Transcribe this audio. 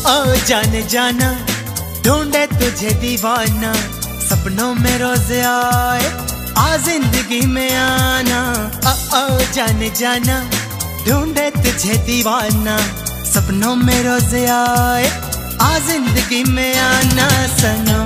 ओ जाने जाना, ढूंढे तुझे दीवाना, सपनों में रोज आए आ ज़िंदगी में आना। ओ ओ जाने जाना, ढूंढे तुझे दीवाना, सपनों में रोज आए आ ज़िंदगी में आना। सनम